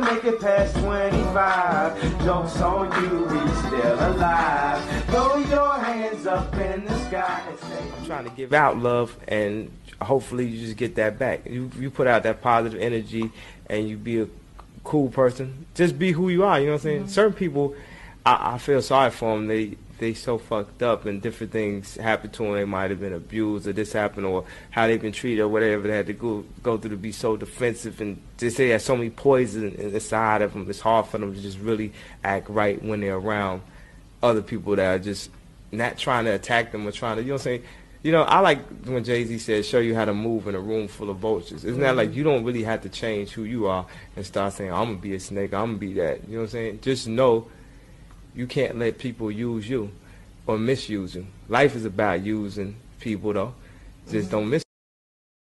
wants make it past 25. Jokes on you, we still alive. Throw your hands up in the sky and say, I'm trying to give out love, and hopefully you just get that back. You you put out that positive energy, and you be a cool person. Just be who you are. You know what I'm saying? Mm-hmm. Certain people, I, I feel sorry for them. They they so fucked up, and different things happen to them. They might have been abused, or this happened, or how they've been treated, or whatever they had to go go through to be so defensive, and just they have so many poison inside of them. It's hard for them to just really act right when they're around other people that are just not trying to attack them or trying to, you know what I'm saying? You know, I like when Jay Z said, "Show you how to move in a room full of vultures." Isn't that like mm-hmm. you don't really have to change who you are and start saying, "I'm gonna be a snake. I'm gonna be that." You know what I'm saying? Just know you can't let people use you or misuse you. Life is about using people, though. Just don't miss.